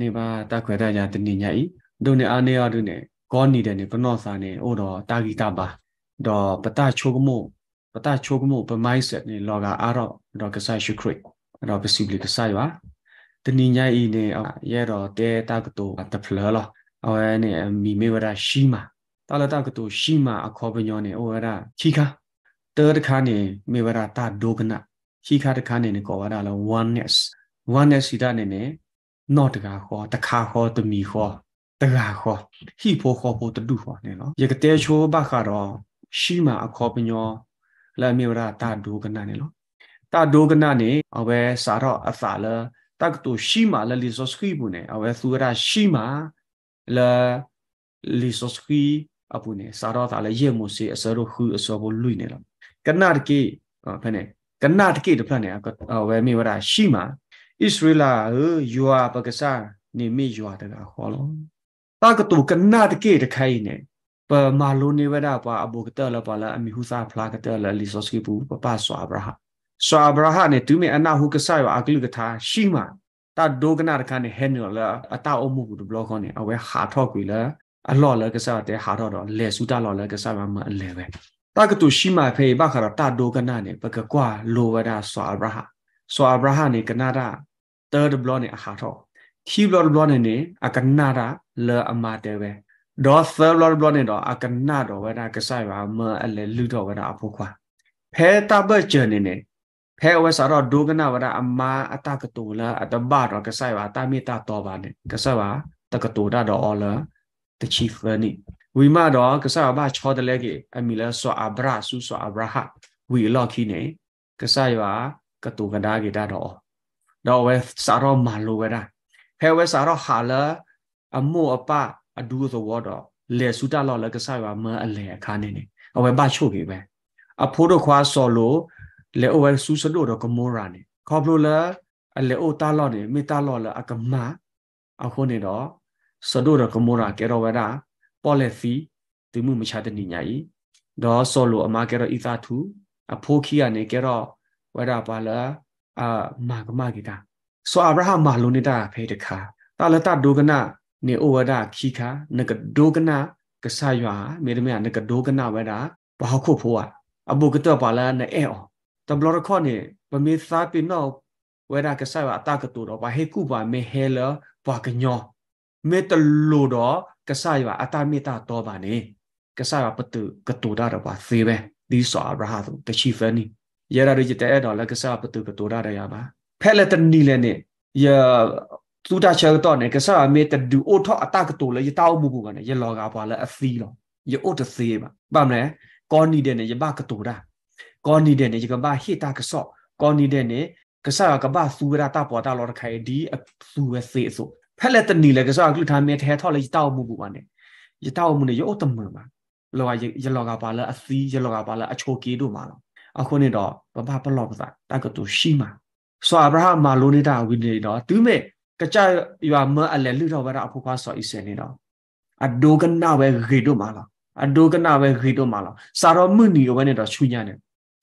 နေပါတခွေတကြတနိညာဤဒုန်နေအာနေရဒုနေကောနီတဲ့နေပနောစာနေဩတော်တာဂီတာပါဒေါ်ပတချိုကမို့ပတချိုကမို့ပမိုက်ဆက်နေလောကအာတော့ဒေါ်ကဆာရှုခရစ်ဒေါ်ပစီဘလီကဆာရွာတနိညာဤနေရဲတော့တဲတာကတိုတဖလလောအဝဲနေမီမေဝရရှိမာတာလတာကတိုရှိမာအခေါ်ပညောနေဩဝရချီခါတေတခါနေမေဝရတာဒိုကနာချီခါတခါနေကောဝရလော oneness oneness စီတာနေနေ နော့တကာခေါ်တခါခေါ်တမီခေါ်တကာခေါ်ဟိဖိုခေါ်ဖို့တဒုခေါ်နေနော်ယကတဲချိုးဘခါတော့ရှိမာအခေါ်ပညောလာမေဝရတာဒိုကနာနေလို့တာဒိုကနာနေအဝဲစာတော့အသာလတကတူရှိမာလလီဆိုစခိဘူးနေအဝဲသူရရှိမာလာလီဆိုစခိအပူနေစာတော့တာလေယေမိုစီအစရခုအစောဘလွိနေလားကနတကေဖနေကနတကေတဖက်နေအဝဲမေဝရရှိမာ ဣသရေလယွာပကစားနေမိယွာတကခေါ်လို့တာကတူကနတကေတခိုင်နေပမာလိုနေဝဒပါအဘုကတလပါလာအမီဟုစာဖလာကတလလီဆိုစကီပူပပဆွာဗရာဆွာဗရာနေတူမီအနာဟုကဆာယအကလုကထာရှိမာတာဒိုကနာတခါနေဟဲနော်လာအတာအမှုဘူးဘလော့ခေါနေအဝဲဟာထော့ကွေလာအလော်လကစားတဲ့ဟာတော့လေဆူတာလော်လကစားမှာအလဲပဲတာကတူရှိမာဖေ ဘခါတာဒိုကနာနေပကကွာလိုဝဒဆွာဗရာဆွာဗရာနေကနာဒါ third block နဲ့အခါတော့ key block block နဲ့နေအကနာတာလေအမတဲပဲတော့ third block block နဲ့တော့အကနာတော့ဝဲတာကဆိုင်ပါမအလေလူတော့ဝဲတာအဖို့ခွာဖဲတဘချနေနေဖဲဝဲစားတော့ဒုကနာဝဲတာအမအတကတူလာအတဘတော့ကဆိုင်ပါတာမိတာတော့ပါနဲ့ကဆိုင်ပါတကတူတာတော့အော်လာတချီဖနီဝီမတော့ကစားဘာချောတလဲကေအမီလာဆောအဘရာဆူဆောအဘရာဟာဝီလော်ခီနေကစားပါကတူကဒါကေတာတော့ တော့ဝဲစားတော့မာလိုဝဲတာဖဲဝဲစားတော့ဟာလာအမို့အပအဒူသောဝတော့လေဆူတာလော်လကစားရမအလေအခါနေနေအဝဲဘချို့ကေပဲအဖိုးတို့ခွာဆော်လို့လေအဝဲဆူစတို့တော့ကမောရာနေခေါပလိုလာအလေအိုတာလော်နေမေတာလော်လာအကမအခုနေတော့စတို့တော့ကမောရာကေရောဝဲတာပေါ်လက်ဖီဒီမှုမချတဲ့ညညာကြီးတော့ဆော်လို့အမကေရောအီသာသူအဖိုးခီကနေကေရောဝဲတာပါလာ အာမာကမဂီတာဆိုအဗရာဟမ်မာလိုနေတာဖေတခါတာလတဒိုကနာနေဩဝဒခီခာနကဒိုကနာကဆာယွာမေရမယနကဒိုကနာဝဲတာဘာခုဖိုးอ่ะအဘုကတပါလာနေအောတဘလရခေါနေပမေသာပိနောဝဲတာကဆာယွာအတကတူတော့ဘာဟေကုပါမေဟဲလာဘာကညောမေတလူတော့ကဆာယွာအတမေတာတော့ပါနေကဆာယွာပတုကတူတာတော့ပါသေးပဲဒီဆိုအဗရာဟမ်တချီဖနီ ရရရတဲ့အဲ့တော့လက်ကစားပတူကတူရရပါဖဲလက်တနီလည်းနေရသူတာချေတော့နေကစားမေတဒူအိုထောအတကတူလေရတောက်မှုဘူးကနေရလောကပါလေအသီးလောရအိုတသေးပါပါမလဲကောနီတဲ့နေရဘကတူတာကောနီတဲ့နေရကဘာဟိတာကဆော့ကောနီတဲ့နေကစားကဘာသူရတာပေါ်တာလောတခိုင်ဒီသူပဲစေဆိုဖက်လက်တနီလေကစားကလူထားမေထဲထော့လေတောက်မှုဘူးကနေရတောက်မှုနေရအိုတမမှာလောကရလောကပါလေအသီးရလောကပါလေအချိုကေတို့မှာလော အခုနေတော့ဘဘပလောပသာတကတူရှိမှာဆိုအဗရာဟမ်မာလိုနေတာဝိနေတော့သူမေကကြရွာမအလဲလူတော့ဗရာအဖို့ခွာဆောဣစနေတော့အဒိုကနာပဲဂေတို့မှာလားအဒိုကနာပဲဂေတို့မှာလားစာရောမှုနီဝဲနေတော့ချူညာနေ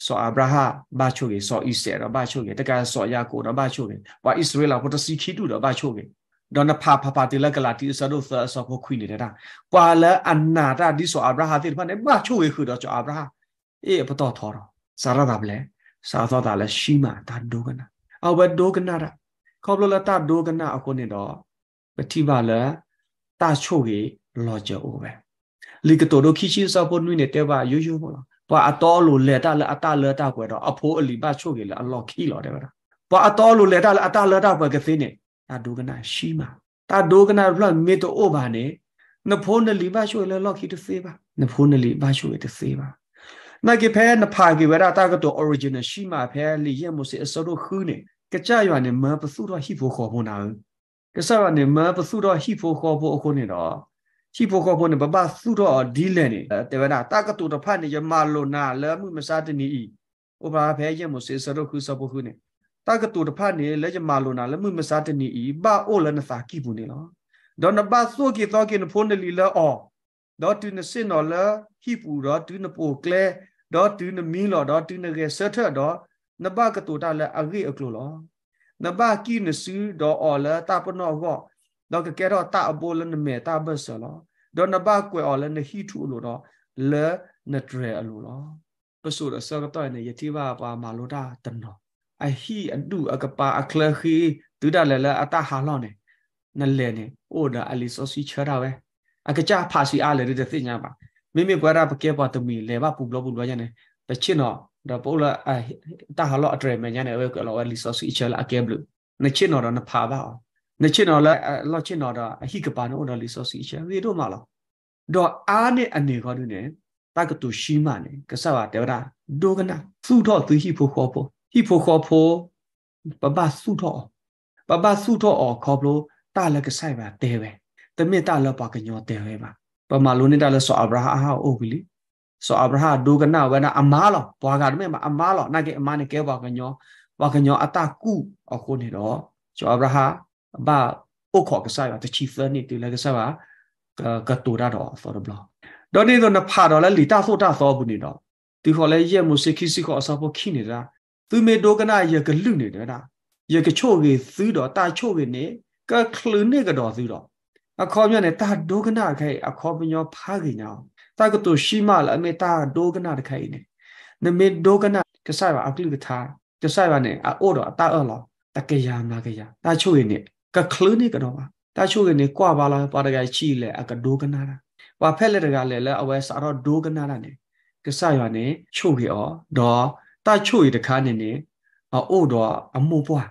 ဆိုအဗရာဟဘာချိုကေဆောဣစေတော့ဘာချိုကေတကယ်ဆောယာကိုတော့ဘာချိုကေဘာဣသရေလကိုတစီခီတူတော့ဘာချိုကေဒေါနဖာဖဖတိလကလာတီဆဒုသဆောကိုခွိနေတာပွာလအနာတာဒီဆိုအဗရာဟတိဖာနေဘာချိုကေခုတော့ချအဗရာဟအေးပတော်ထော်တော့ စာရတာဗလဲစာသောတာလဲရှိမှဒါဒုကနာအော်ဘဒုကနာရခေါပလလတာဒုကနာအခုနေတော့ပတိပါလဲတာချိုကြီးလောကြအိုပဲလီကတိုဒိုခိရှိစပေါ်နွိနေတဲ့ပါယူယူမလားပွာအတော်လိုလက်တာလဲအတလဲတာကွယ်တော့အဖိုးအလီပါချိုကြီးလဲအလော်ခီလော်တယ်ဗျာပွာအတော်လိုလက်တာလဲအတလဲတာကွယ်ကသိနေဒါဒုကနာရှိမှတာဒုကနာဘလမေတိုအိုပါနေနဖိုးနလီပါချိုလဲလော်ခီတသေးပါနဖိုးနလီပါချိုတသေးပါ နာကေဖဲနဖာကေဝရတာကတော original ရှိမှာဖဲလီယမုစီအစတော့ခူးနေကကြရွာနေမပစုတော့ဟိဖို့ခေါ်ဖို့နာကဆရွာနေမပစုတော့ဟိဖို့ခေါ်ဖို့အခုနေတော့ဟိဖို့ခေါ်ဖို့နေဘဘစုတော့ဒီလန်နေတေဝနာတာကတောတဖတ်နေရမလိုနာလဲမှုမစားတနီဤဥပါဖဲယမုစီအစတော့ခူးစဖို့ခူးနေတာကတောတဖတ်နေလဲရမလိုနာလဲမှုမစားတနီဤဘာအိုလနစာကိဘူးနေလောဒေါ်နဘဆုကေတော့ကေနဖုန်လီလော တူနစင်နော်လာဟိပူတော့တူနပိုကလေတော့တူနမီလောတော့တူနကေဆထတော့နဘကတူတာလဲအဂိအကလိုလောနဘကိနစူတော့အော်လာတာပနောကောတော့ကဲတော့တာအပိုလနမေတာဘဆလောတော့နဘာကွယ်အော်လနဟီထူလို့တော့လေနဒရအလိုလောပစုရဆကတော့နေယတိဘာပါမာလိုတာတနောအဟီအဒူအကပါအခလခီတူဒါလဲလဲအတာဟာလောနေနလဲနေအိုဒါအလီဆိုစီချရာဝဲ အကကြဖာစီအားလေတဲ့သိညာပါမိမိကွာရပကေပါတမီလေဘာပူဘလပူလောညနေတချင်တော့ဒါပိုလာအတာဟာလောအထရမညနေဝဲကလောလီဆိုစီချလာအကေဘလူနချင်တော့နဖာပါနချင်တော့လဲလောချင်တော့အဟိကပါနောဒါလီဆိုစီချဝေတို့မလားတော့အားနဲ့အနေခေါ်နေတယ်တကတူရှိမနေကစားပါတေဝရာဒိုကနာသူ့တော့သူဟိဖို့ခေါ်ဖို့ဟိဖို့ခေါ်ဖို့ပပစုတော့ပပစုတော့အော်ခေါ်လို့တာလကဆိုင်ပါတဲပဲ တမစ်တာလပါကညောတဲပဲပါပမာလိုနေတာလဆောအဗရာဟာအိုဘီလီဆောအဗရာဒိုကနာဝနာအမားလောဘွာကတမေအမားလောနာကေအမားနေကဲပါကညောပါကညောအတကူအခုနေတော့ဆောအဗရာဘာအိုခေါ်ကဆိုင်ပါတချီဖလနိတူလကဆိုင်ပါကတူရတော့ဆောရဘလောတော့နေတော့နဖာတော့လဲလီတာဆိုတာသောဘူးနေတော့ဒီခေါ်လဲရဲ့မူစိခိစိခေါ်အစဖို့ခိနေတာသူမေဒိုကနာရကလူနေတယ်ဒါရကချို့ကေသီးတော့တာချို့ကေနေကခလူနေကတော့သီးတော့ အခေါ်မြနဲ့တာဒိုကနာခိုင်အခေါ်ပညောဖားခင်ညာတာကတူရှိမလာအမေတာဒိုကနာတခိုင်နေနမေဒိုကနာကဆိုင်ပါအကလူကထားကဆိုင်ပါနေအိုတော့အတာအော်လောတကရမကရတာချို့ကေနေကခလူနေကတော့ပါတာချို့ကေနေကွာပါလားပါတကချီလေအကဒိုကနာတာဘာဖက်လက်တကလည်းလဲအဝဲစားတော့ဒိုကနာတာနေကဆရွာနေချို့ကေဩဒေါ်တချို့ရတခါနေနေအို့တော့အမှုပွား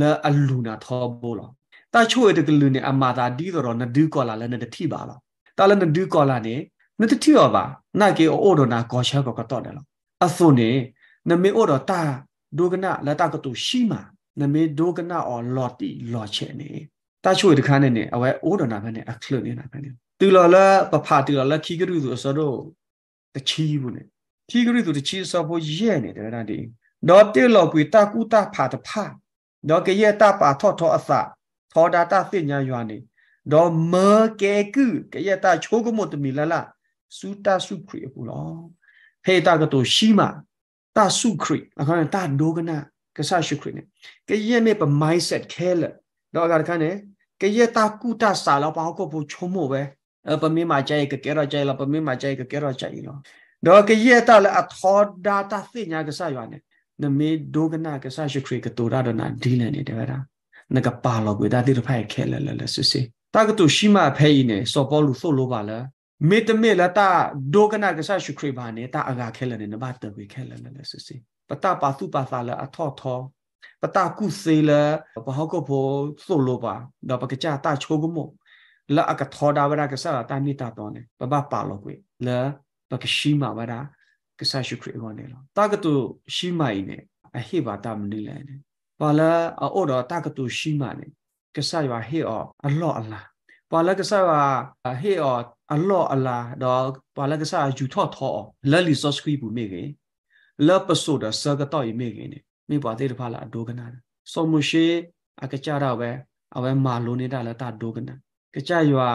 လဲအလူနာထောဘောလော တချို့ရတကလူနေအမာတာဒီတော့နဒူကောလာလဲနတတိပါလောတာလဲနဒူကောလာနေနတတိရောပါနာကေအို့တော့နာကောရှာကောကတော့တယ်လောအစုနေနမေအို့တော့တာဒိုကနာလက်တကတူရှိမာနမေဒိုကနာအော်လော်တီလော်ချေနေတချို့ရတခါနေနေအဝဲအို့တော့နာပဲနေအခလုနေတာပဲနေတူလော်လဲပဖာတူလော်လဲခီကရုဆိုအစောတော့တချီဘူးနေခီကရုဆိုတချီစောဖို့ရဲ့နေတယ်ဒါဒီတော့တေလော်ကွေတာကူတာဖာတဖာတော့ကရဲ့တာပါထော့ထော့အစ ထောဒါတာသိညာရွာနေတော့မကေကုကရဲ့တာချိုးကမတ်မီလာလာစူတာစုခရီအပူလောဟေတာကတိုရှိမတာစုခရီအခါတာဒိုကနာကဆာရှုခရီနေကရဲ့မေပ mindset ခဲလတော့ကခါနေကရဲ့တာကူတာစာလောပါကိုဖို့ချုံမို့ပဲပမင်းမှာကြိုက်ကကဲတော့ကြိုက်လားပမင်းမှာကြိုက်ကကဲတော့ကြိုက်လောတော့ကရဲ့တာလည်းအထောဒါတာသိညာကဆာရွာနေနမေဒိုကနာကဆာရှုခရီကတိုရာဒနာဒီလနေတယ်ဗျာ နကပါလောကွေဒါတိရဖိုက်ခဲလဲလဲလဲစစ်စစ်တာကတူရှိမဖဲဤနေစောပေါ်လူဆိုလိုပါလားမေတမေလာတာဒိုကနာကဆာရှုခရီဘာနေတာအဂါခဲလဲနေနဘာတဝေခဲလဲလဲစစ်စစ်ပတာပါစုပါသာလဲအထောထောပတာကုစေလဲဘဟောကဖို့ဆိုလိုပါတော့ပကကြတာချိုးကမို့လာအကထောဒါဝရကဆာတာနိတာတော့နေပပပါလောကွေလာပကရှိမဝရကဆာရှုခရီကောနေလောတာကတူရှိမိုင်နေအဟိဘာတာမနိလဲနေ ပါလာအော်တော့တာကတူရှိမနေကဆာရွာဟေအော်အလော့အလားပါလာကဆာရွာဟေအော်အလော့အလားတော့ပါလာကဆာယူထော့ထော့လဲလီဆော့စခရီဘူးမေကေလဲပဆိုဒါဆာကတော့ယမေကေနေမိပါသေးတဖာလာအဒိုကနာစောမရှိအကကြတော့ပဲအဝဲမာလိုနေတာလဲတာဒိုကနာကကြရွာ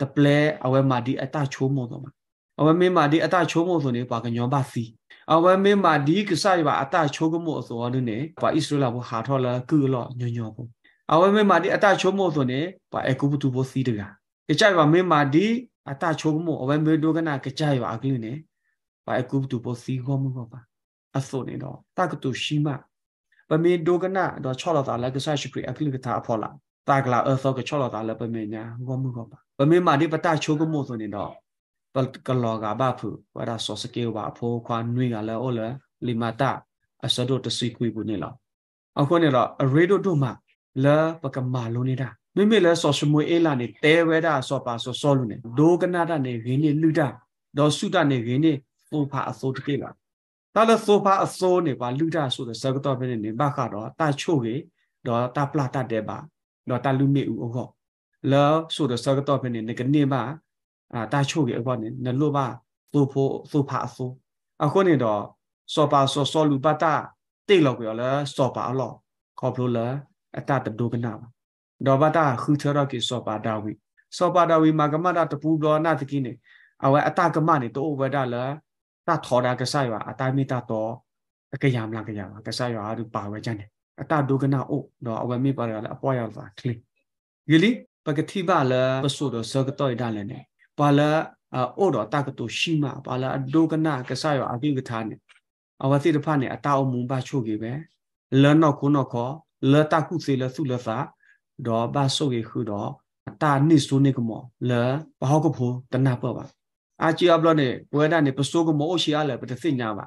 တပလဲအဝဲမာဒီအတချိုးမို့တော့မှာအဝဲမေမာဒီအတချိုးမို့ဆိုနေပါကညောပါစီ အဝဲမေမာဒီကစားရွာအတချိုးကမို့ဆိုတော့နေပါဣသရေလဘဟာထောလာကူလောညညောဖို့အဝဲမေမာဒီအတချိုးမို့ဆိုနေပါအကူပတူဘစီတကကကြရွာမေမာဒီအတချိုးမို့အဝဲမေဒိုကနာကကြရွာအကလေးနေပါအကူပတူဘစီခေါ်မှုပါအစို့နေတော့တကတူရှိမပမေဒိုကနာတော့ချောလာတာလကစားရှိခရီအကလေးကတာအဖော်လာတာကလာအသောကချောလာတာလည်းပမေညာဂောမှုကောပါပမေမာဒီပတချိုးကမို့ဆိုနေတော့ပ ကလောကဘာဖူဝရဆောစကေဝါဖိုခွာနွေကလည်းအိုလလီမာတာအစဒိုတစီကွေဘူးနေလားအခုနေတော့အရေဒိုတို့မှာလာပကမာလုံးနေတာမိမိလဲဆောစမွေအေလာနေတဲဝဲတာဆောပါဆောဆောလို့နေဒိုကနာတာနေရင်းနေလူတာဒေါ်စုတာနေရင်းနေဖိုဖာအစိုးတကေလာတာလဲဖိုဖာအစိုးနေပါလူတာဆိုတဲ့စကတော့ပဲနေဘာခါတော့တာချို့ကေတော့တာပလာတာတဲ့ပါတော့တာလူမေဦးအောလောဆိုတဲ့စကတော့ပဲနေကနေပါအာတာချို့ကေအောနေနလို့ပါ သို့ဖို့သို့ဖာအစိုးအခုနေတော့စောပါစောစောလူပတာတိတ်လောက်ပြောလဲစောပါအလောခေါ်ဖလို့လဲအတတဒုကနာပါဒေါ်ဘတာခူချရကေစောပါဒါဝီစောပါဒါဝီမာကမတာတပူဘလောနာတကိနေအဝဲအတကမနေတော့ဝဒလာတာထော်တာကဆိုင်ပါအတိုင်းမီတာတော့အကရမလားကရပါကဆိုင်ရအားပါဝဲချန်တယ်အတဒုကနာအိုတော့အဝဲမိပါရလဲအပွားရပါခလီဂီလီပကတိပါလာပစုတော့စကတော့ဒါလည်းနေ ပါလာအိုတော့တကတူရှိမပါလာအဒုကနာကဆာယောအပိကထာနေအဝတိတဖာနေအတာအမုံပါချိုကေပဲလောနောကုနောခောလောတကုစေလသုလသာတော့ဘာဆုကေခုတော့အတာနိစုနေကမောလောဘာဟောကဖို့တနာပေါ့ပါအာချီအပလောနေဝဲဒနေပစိုးကမောရှိရလေပတသိညာပါ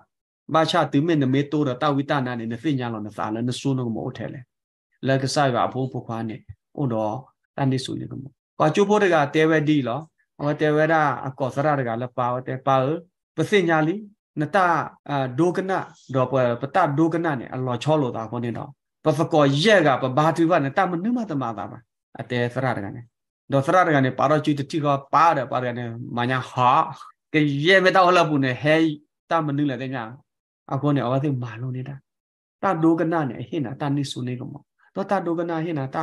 ဘာချသူမေနမေတိုတော့တာဝိတနာနေနသိညာလောနစာလနဆုနကမောထဲလေလကဆိုင်ပါအဖို့ဖို့ခွားနေဥတော့တန်နိစုနေကမောဘာချိုဖို့တကတဲဝဲဒီလော ဟောတဲဝဲတာအကောစရတကလည်းပါဝတဲပါပသိညာလီနတအာဒိုကနတော့ပတဒိုကနနဲ့အလောချောလို့တာခေါနေတော့ပဖကောရက်ကပဘာတူပါနဲ့တမနုမတမတာပါအတဲစရတကနေတော့စရတကနေပါတော့ချီတတိကပါတယ်ပါတယ်နဲ့မညာဟာကရဲမတော့လပူနဲ့ဟဲတမနုလည်းတဲ့ညာအခုနဲ့အဝသိမာလုံးနေတာတဒိုကနနဲ့ဟိနာတနိစုနေကမောတော့တဒိုကနဟိနာတ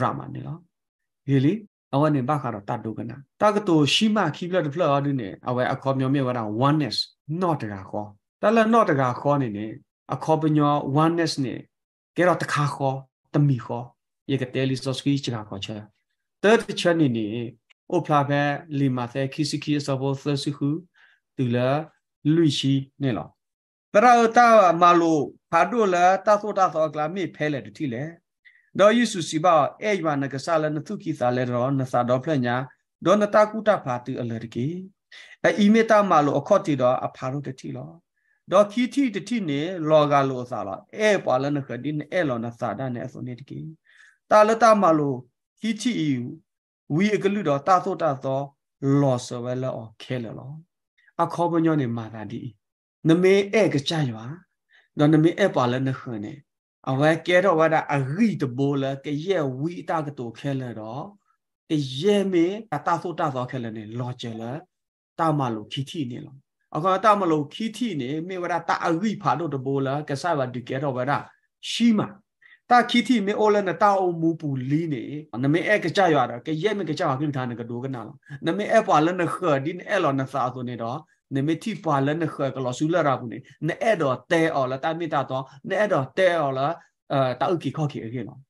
ရာမနေလောဒီလီ အဝနေဘခါတော့တဒုကနာတကတိုရှိမခိပလတ်ဖလော်ဒုနေအဝဲအခေါ်မြောမြေဝရ oneness not တကခေါ်တလ not တကခေါ်နေနေအခေါ်ပညော oneness နေကဲတော့တခါခေါ်တမီခေါ်ယေကတဲလီစောစကီချာခေါ်ချာ third ချက်နေနေအိုဖလာဖဲလီမာသဲခိစီခိစဘောသစီခုတူလာလူရှိနေလောပရာတာမာလိုဖာဒိုလာတာသောတာသောကလာမေဖဲလေတတိလေ ဒေါ်ယေစုစီဘာအေယဝနကဆာလနသုခိသာလေရောနသာဒေါဖလညာဒေါနတာကုတဖာတူအလရကေအီမေတာမာလိုအခေါတိတော့အဖာလို့တတိလောဒေါ်ခီတီတတိနေလောဂါလိုသာလာအေပါလနခဒီနေအေလောနသာဒနေအစုန်နေတကေတာလတာမာလိုခီတီဝီအကလူတော့တာသောတာသောလောဆဝဲလောခဲလောအခေါ်ပညောနေမာတာဒီနမေအေကကြရွာတော့နမေအေပါလနခနေ အဝဲကဲတော့ဝါဒအရိတဘိုလကရဲ့ဝီတာကတိုခဲလဲတော့ကရဲ့မေတာသုတာသောခဲလဲနေလောကျလဲတာမလို့ခီတီနေလောအခါတာမလို့ခီတီနေမေဝဒတာအရိဖာတို့တဘိုလကဆာဝဒီကဲတော့ဝါဒရှိမတာခီတီမေအိုလနတာအုံမူပူလီနေနမေအဲကကြရတာကရဲ့မေကကြပါကိမထားနေကဒိုကနာလောနမေအဲပါလနခဒီနအဲလောနစာဆိုနေတော့ နမတိပါလနခကလဆူလရာဘူးနေနဲအဲ့တော့တဲအော်လာတာမိတာတော့နဲအဲ့တော့တဲအော်လာအဲတာဥကိခောကိအကေနော်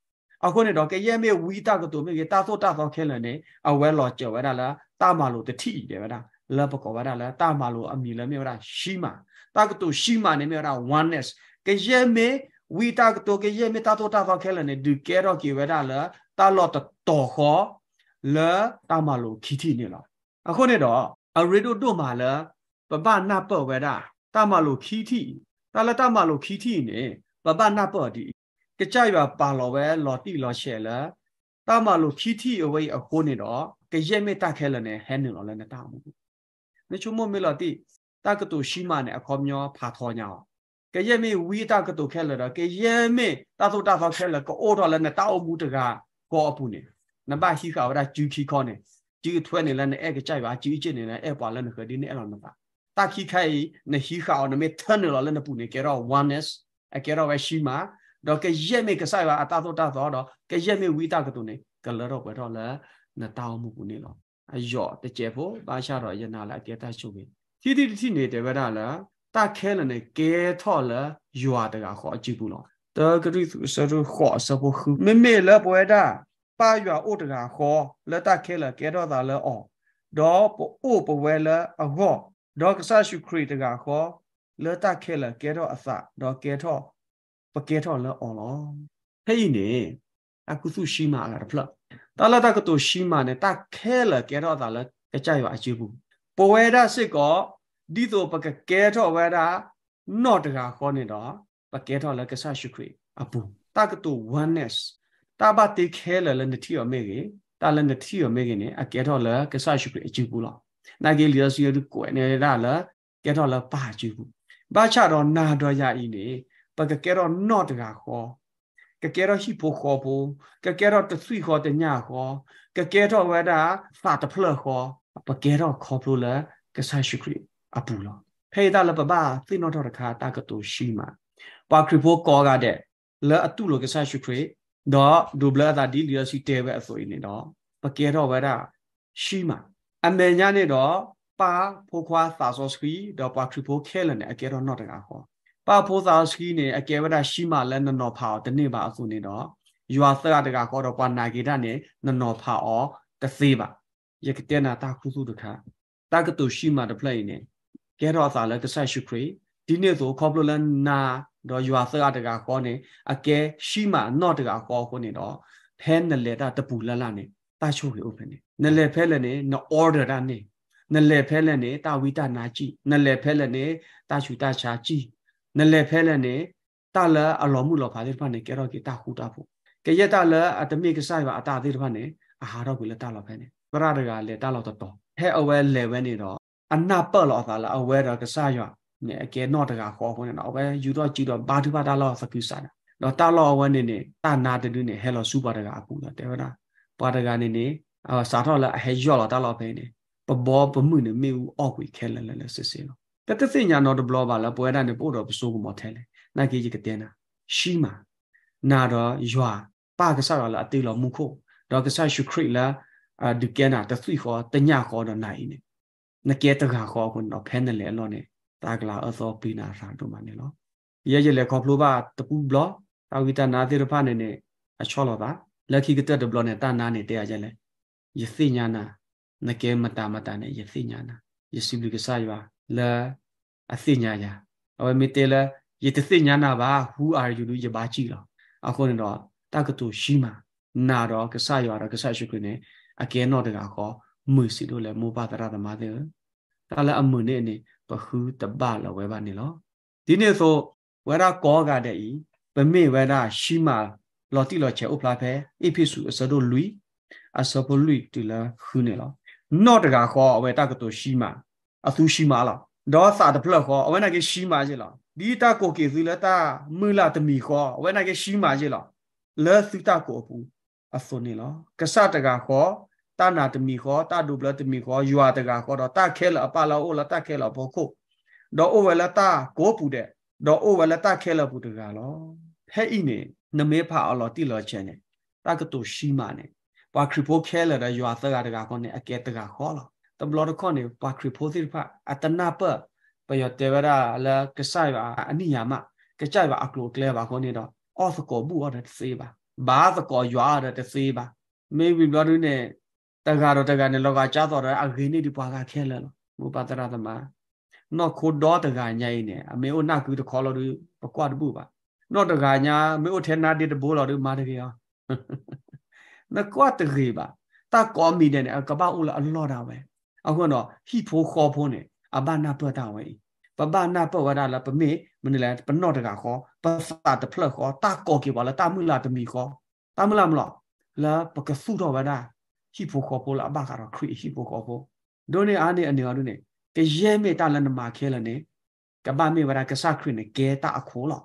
အခုနေတော့ကရဲမေဝီတာကတူမေတာသောတာသောခဲလနေအဝဲလောကြောဝဲတာလားတာမလို့တတိတယ်ဗလားလပကောဝဲတာလားတာမလို့အမီလည်းမြေဗလားရှိမတာကတူရှိမနေမြေဗလား oneness ကရဲမေဝီတာကတူကရဲမေတာသောတာသောခဲလနေဒီကဲတော့ကိဝဲတာလားတာလော့တော်ခေါ်လဲတာမလို့ခီတီနေလားအခုနေတော့အရီဒိုတို့မှာလား ပပနာပောဝဒတမလိုခီတီတလတမလိုခီတီနေပပနာပောဒီကကြရွာပါလောပဲလော်တီလော်ရှဲလာတမလိုခီတီအဝေးအခုနေတော့ကရဲမေတခဲလနဲ့ဟဲနေလော်လည်းနေတာမှုနေချုံမမေလော်တီတကတူရှိမနဲ့အခေါ်မျောဖာထောညာကရဲမေဝီတကတူခဲလတော့ကရဲမေတသုတဖောက်ခဲလကအိုတော်လည်းနဲ့တောက်မှုတကကောအပူနေနဘဟိခါဝဒဂျူခီခေါနေဂျူထွဲနေလည်းနဲ့အဲ့ကကြိုက်ပါဂျူချစ်နေလည်းအဲ့ပါလည်းနဲ့ခဒီနေအဲ့လောနပါ တာခိခိုင်နဟီခါအောင်နမေထန်လောလနပူနေကေရော oneness အကေရောဝရှိမာတော့ကရဲမေကဆိုင်ပါအတာတော့တာတော့တော့ကရဲမေဝိတာကတုန်နေကလတော့ဘယ်တော့လဲနတောင်းမှုကူနေလောအယော့တကြဲဖို့ဘာရှာတော့ယနာလာကေတာရှုပြီတိတိတိနေတယ်ဗဒါလားတာခဲလနေကေထော်လာယွာတကခေါ်အကြည့်ဘူးလောတကတိစရခေါ်စဖို့ခုမေမေလပွဲတာပါယွာဥတကခေါ်လက်တာခဲလကေတော့တာလဲအော်တော့ပို့ပွဲလဲအဟော ဒေါကဆာရှုခရီတကခေါ်လတခဲလကဲတော့အစဒေါကဲတော့ပကဲတော့လောအော်လောဟဲ့နေအခုစုရှိမာလာဖလတလာတကတူရှိမာနဲ့တခဲလကဲတော့တာလကကြရအကျဘူးပဝဲဒစစ်ကောဒီတော့ပကကဲတော့ဝဲတာနော့တကခေါ်နေတော့ပကဲတော့လကဆာရှုခရီအပူတကတူ oneness တဘတိခဲလလနတိယောမေကြီးတလနတိယောမေကြီးနဲ့အကဲတော့လကဆာရှုခရီအကျဘူးလော နာကေလျောစီရကွယ်နေတာလားကဲတော့လားပါကြည့်ဘူးဘာချတော့နာတော့ရဤနေပကကဲတော့ not တကခေါ်ကကဲတော့ဟိဖို့ခေါ်ဘူးကကဲတော့တဆွိခေါ်တညခေါ်ကကဲတော့ဝဒဖာတဖလခေါ်ပကဲတော့ခေါ်လို့လားကဆာရှိခရီအပူလောဖေးတာလပပသိနော်တော့တခါတာကတူရှိမှာပါခရီဖို့ကောကတဲ့လဲအတုလို့ကဆာရှိခရီတော့ဒူဘလာတာဒီလျောစီတဲပဲအဆိုရင်တော့ပကဲတော့ဝဒရှိမှာ အမေညာနေတော့ပါဖိုခွာသာဆောစကီတော့ပါခရီဖိုခဲလနဲ့အကဲတော့တော့တကားဟောပါဖိုသာစကီနေအကဲဝဒရှိမှလည်းနော်နော်ဖောက်တနေ့ပါအခုနေတော့ရွာသရတကခေါ်တော့ပွာနာဂေဒနေနနော်ဖာအောတသေးပါယကတဲ့နာတာခုစုတခါတာကတုရှိမာတဖလိုက်နေကဲတော့သာလဲကဆတ်ရှုခရီဒီနေ့ဆိုခေါပလလနာတော့ရွာသရတကခေါ်နေအကဲရှိမာနော့တကခေါ်ခုနေတော့ဖဲနလေတာတပူလလနေတာချိုးလေဥဖနေ နလေဖဲလည်းနေနော် order တာနေနလေဖဲလည်းနေတာဝိတနာကြည့်နလေဖဲလည်းနေတာချူတာချာကြည့်နလေဖဲလည်းနေတာလအလောမှုလောဖာတဲ့ဖာနေကဲတော့ကေတာခူတာဖို့ကဲရတာလအတမိကဆိုင်ပါအတာသေးတဲ့ဖာနေအာဟာတော့ကိုလည်းတာလောဖဲနေပရဒကလည်းတာလောတော့တော့ဟဲအဝဲလေဝဲနေတော့အနာပတ်လောသာလာအဝဲတော့ကစားရနေအကဲတော့တကခေါ်ခွန်းနေတော့အဝဲယူတော့ကြည့်တော့ဘာတူဘာတာလောစကူစားတော့တာလောအဝဲနေနေတာနာတူနေဟဲလောစူပါတကအပူတော့တဲ့ဗလားပွာတကနေနေ အာစာတော့လာဟဲရော့လာတာလောဖဲနေပဘောပမှုနေမေဦးအောက်ကိုခဲလဲလဲလဲစစ်စစ်လို့တတသိညာတော့ဘလောပါလားပွဲတာနေပို့တော့ပစိုးကမော်ထဲလဲနာကြီးကတဲ့နာရှိမာနာတော့ရွာပါကစားရလာအတေလောမူခိုတော့ကစားရှုခရိလာအဒုကနာတသိခေါ်တညခေါ်တော့နိုင်နေနကဲတကခေါ်ခွန်းတော့ဖဲနေလေလောနေတာကလာအသောပိနာစာတို့မနေလောရဲရဲလေခေါ်ဖလိုပါတပူဘလောတာဝိတနာသေရဖနေနေအချောလောပါလက်ခိကတက်တဘလောနဲ့တာနာနေတရားကျလဲ ယသိညာနာနကဲမတာမတာနဲ့ယသိညာနာယစီဘလကစားရွာလာအသိညာညာအဝမေတေလာယတသိညာနာပါ who are you လို့ယပါကြည့်လောအခုနေတော့တကတူရှိမှာနာတော့ကစားရွာတော့ကစားရှိခွနေအကဲတော့တကခေါ်မွေစီတို့လည်းမောပါတရသမားတဲ့တာလည်းအမွေနေနေပခုတပလဝဲပါနေလောဒီနေ့ဆိုဝရကောကတဲ့ဤပမေဝရရှိမှာလော်တိလော်ချေဥပလာဖဲအဖိစုအစတို့လူ အစပလူတီလာခုနေလောနော့တကခေါ်အဝဲတကတူရှိမှာအသူရှိမှာလားဒေါ်စာတဖလခေါ်အဝဲနာကရှိမှာကြီးလားဒီတာကိုကေစီလတာမူလာတမီခေါ်အဝဲနာကရှိမှာကြီးလားလဲစီတာကိုပူအစွနေလောကဆတကခေါ်တာနာတမီခေါ်တာဒုဘလတမီခေါ်ယွာတကခေါ်တော့တာခဲလအပလာအိုလာတာခဲလဘောခုဒေါ်အိုဝဲလတာကိုပူတဲ့ဒေါ်အိုဝဲလတာခဲလပူတကလောဖဲဤနေနမေဖာအလောတိလောချဲနေတာကတူရှိမာနေ ပါခရီပိုခဲလတဲ့ယွာသကတကခေါ်နေအကဲတကခေါ်လောတဘလောခေါ်နေပါခရီပိုသစ်ဖာအတနာပပယတေဝရလာကဆိုင်ပါအနိယာမကကြိုက်ပါအကလိုကလဲပါခေါ်နေတော့အော်စကောဘူးအော်တဲ့စေးပါဘာစကောယွာတဲ့စေးပါမေဘီဘလောဒုနေတကတော့တကနေလောကကြတော့အဂိနေဒီပွားကခဲလဲလို့မူပတရသမနော်ခိုတော့တကညိုင်းနေအမေအိုနာကူတခေါ်လို့ပကွာတပူပါနော်တကညာမေအိုထဲနာဒီတဘိုးလို့ဒီမာတကေအောင် နကွာတကေပါတာကောမီတဲ့ကပအူလာအလောတာပဲအခုတော့ဟိဖိုးခေါ်ဖို့နေအဘနာပတ်တာဝဲပပနာပဝရလာပမေမနလဲပနော့တကခေါ်ပစာတဖလခေါ်တာကောကေပါလာတာမူလာတမီခေါ်တာမလာမလားလာပကဖူတော့ဝဒါဟိဖိုခေါ်ပိုလာအဘကတော့ခရီဟိဖိုခေါ်ပိုဒိုနေအားနေအနေအားတို့နေကရဲမေတာလနမခဲလနေကပမေဝရကစခရီနေကဲတာအခိုးလော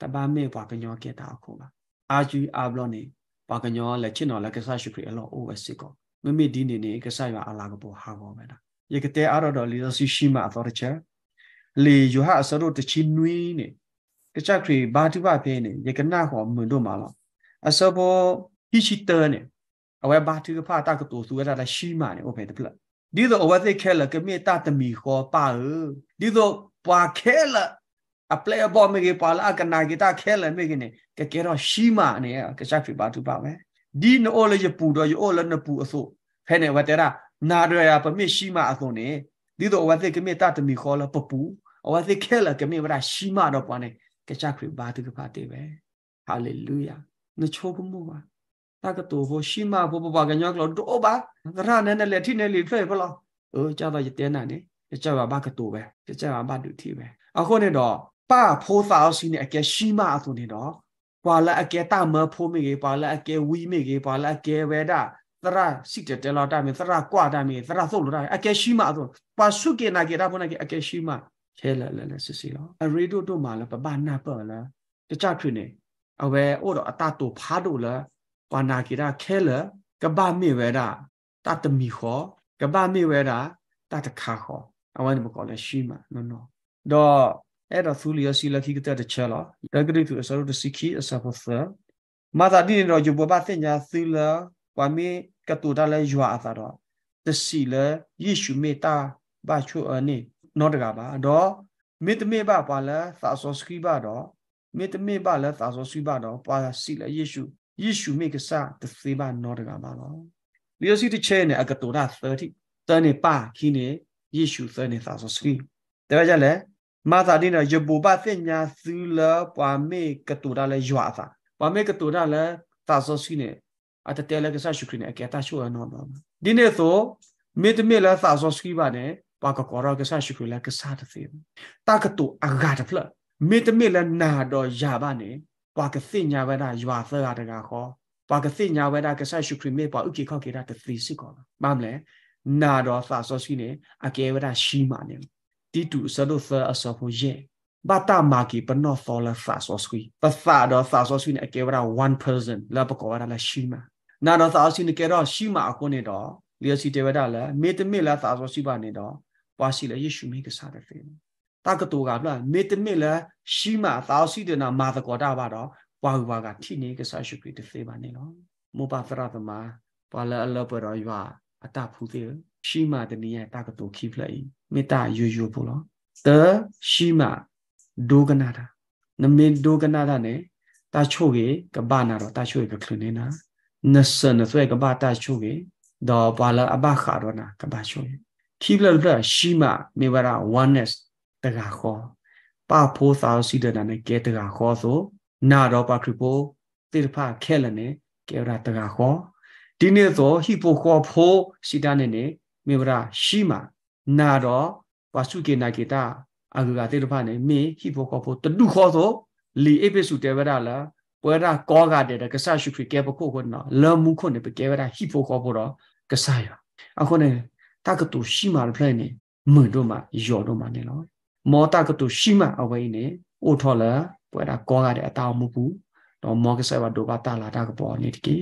တပမေဘွာကညောကဲတာအခိုးပါအာဂျူအာဘလောနေ ပါကညောလဲချစ်နော်လဲကဆရှိခရီအလောအိုဝဲစစ်ကောမမေဒီနေနေကဆရအလာကပေါ်ဟာကောမဲတာယေကတဲအာရတော်လီဒစီရှိမအတော်ချက်လေယိုဟာအစရတချီနွေးနေကချခရီဘာတုဘဖဲနေယေကနာဟောမွန်တို့မာလောအစဘောဟီချီတန်နေအဝဲဘာတုကဖာတာကတူသူရတာရှိမနေအိုဖဲတပလဒီတော့အဝဲသိခဲလကမေတာတမီခောပါဟဒီတော့ပွာခဲလ အပလေဘောမေကေပါလာကနာဂီတာခဲလမေကေနေကဲကဲတော့ရှိမအနေကချဖိပါတူပါမယ်ဒီနိုလေပူတော့ယောလနပူအစို့ဖဲနေဝတဲရာနာရယာပမေရှိမအစို့နေဒီတော့ဝသေကမေတာတမီခေါ်လပပူဝသေခဲလကမေဝရာရှိမတော့ပါနေကချခရပါတူကပါတေပဲဟာလေလုယာနချိုးမှုပါတကတူဟိုရှိမဘောဘောကညောကလောတော့ပါသရနဲ့နဲ့လက်ထိနဲ့လေထွဲဖလောအိုးကြတော့ရတဲနာနေကြကြပါဘာကတူပဲကြကြပါဘာတူတီပဲအခုနဲ့တော့ ပါဖိုးသာစီနေအကဲရှိမအစုံနေတော့ပွာလာအကဲတာမဖိုးမိကေပွာလာအကဲဝီမိကေပွာလာအကဲဝဲတာသရစိတတဲလာတာမီသရကွာတာမီသရသုတ်လာအကဲရှိမအသောပါစုကေနာကေတာဘုနာကေအကဲရှိမခဲလာလာလာစစ်စီလောအရေဒိုတို့မာလာပပနာပေါ်လာတကြထွနေအဝဲအိုတော့အတတူဖားတို့လာပနာကေတာခဲလာကဘာမေဝဲတာတတမီခောကဘာမေဝဲတာတတခါခောအဝဲမကောလဲရှိမနော်နော်တော့ အဲ့တော့သူလျစီလခိကတဲ့ချလာရဂရိသူအစရုတစီခီအစဖသမာတာဒီရောဂျဘဘသညာသီလာဝါမေကတူတာလဲယွာအသာတော့တစီလဲယေရှုမေတာဘာချူအနေနောတကပါတော့မေတမေဘပါလဲသာဆောစခိဘတော့မေတမေဘလဲသာဆောစခိဘတော့ပါစီလဲယေရှုယေရှုမိကစားတစေပါနော်တကပါလောလျောစီတချဲနဲ့အကတော်တာ30တန်နေပါခိနေယေရှုသနေသာဆိုစကီတဲ့ကြလဲ မာသာဒီနော်ယဘူပါစညာဇူလာပွာမေကတော်တာလဲယွာသာပွာမေကတော်တာလဲသာဆိုစကီနေအတတဲလဲကစားရှုခရနေအကဲတာရှုအနော်နော်ဒီနေ့ဆိုမေတမေလဲသာဆိုစကီပါနဲ့ပွာကကောရကစားရှုခရလဲကစားတဲ့သေးတာကတူအဂါတဖလမေတမေလဲနာတော့ရပါနဲ့ပွာကစိညာဝဒယွာသရတကခေါ်ပွာကစိညာဝဒကစားရှုခရမေပွာဥကိခောက်ကေတာတသီစစ်ကောမမလဲနာတော့သာဆိုစီနေအကဲဝဒရှိမာနေ တီတူဆဒုသအစဖို့ရဲ့ဘာတာမာကီပနောသောလသာဆိုစကွီပသာတော့သာဆိုစီနေအကဲဝဒ1 person လာပကောဝဒလာရှိမာနာတော့သာစီနေကဲတော့ရှိမာအခုနေတော့လျစီတေဝဒလာမေတမေလာသာဆိုစီပါနေတော့ပွားရှိလေယေရှုမိကစားတဲ့ဖေတာကတူကပလာမေတမေလာရှိမာသာစီတဲ့နာမာသကောတာပါတော့ပွားဘာကထိနေကစားရှုခရစ်တဲ့ဖေပါနေနော်မောပါသရသမပွာလာအလပရောရွာအတဖူးသေးရှိမာတနည်းတာကတူခိဖလိုက် မေတ္တာယူယူဖို့လို့တရှိမာဒိုကနာတာနမေဒိုကနာတာနဲ့တာချိုကေကဘာနာတော့တာချိုကေကခလနေတာနစနဆွဲကဘာတာချိုကေတော့ပါလာအဘခါတော့နာကဘာချိုကေခိဖလလရှိမာမေဝရာ oneness တကာခေါ်ပါဖိုးသာစီဒနာနဲ့ကဲတကာခေါ်ဆိုနာတော့ပါခရပိုတိရဖခဲလနဲ့ကဲရတကာခေါ်ဒီနေ့သောဟိပိုခေါ်ဖိုးစီတာနဲ့နေမေဝရာရှိမာ နာတော့ဝါစုကေနာကေတာအဂဂတေတဖနဲ့မေဟိပိုခေါ်ဖိုးတတုခေါ်ဆိုလီအေပိစုတေဝရလာပွဲရာကောကတဲ့ကဆာရှုခရကေပခုခွနော်လမှုခွနဲ့ပကေဝရဟိပိုခေါ်ဖိုးတော့ကဆာရအခုနဲ့တကတူရှိမာဖလဲနေမွန်တို့မှာယော်တို့မှာနေလို့မောတကတူရှိမာအဝိနေအိုထော်လာပွဲရာကောကတဲ့အတောင်မှုဘူးတော့မောကဆာဝဒိုဘာတာလာတာကပေါ်နေတကေ